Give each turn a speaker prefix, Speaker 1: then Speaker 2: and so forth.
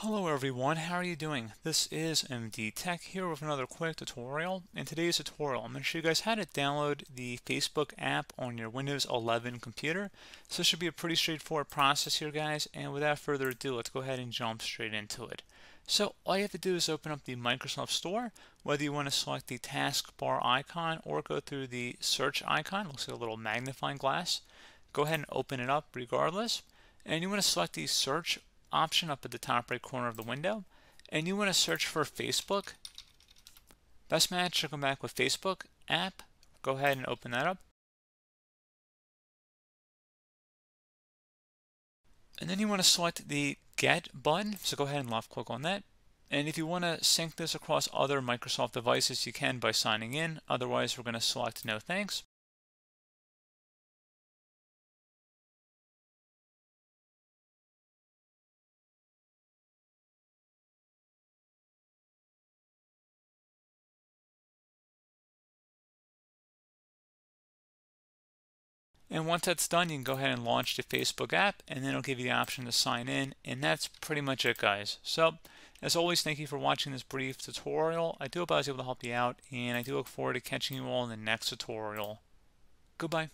Speaker 1: Hello everyone, how are you doing? This is MD Tech here with another quick tutorial. In today's tutorial, I'm going to show you guys how to download the Facebook app on your Windows 11 computer. So this should be a pretty straightforward process here guys, and without further ado, let's go ahead and jump straight into it. So all you have to do is open up the Microsoft Store, whether you want to select the taskbar icon or go through the search icon, looks like a little magnifying glass. Go ahead and open it up regardless. And you want to select the search option up at the top right corner of the window and you want to search for Facebook. Best match should come back with Facebook app. Go ahead and open that up. And then you want to select the Get button. So go ahead and left click on that. And if you want to sync this across other Microsoft devices, you can by signing in. Otherwise, we're going to select No Thanks. And once that's done, you can go ahead and launch the Facebook app, and then it'll give you the option to sign in. And that's pretty much it, guys. So, as always, thank you for watching this brief tutorial. I do hope I was able to help you out, and I do look forward to catching you all in the next tutorial. Goodbye.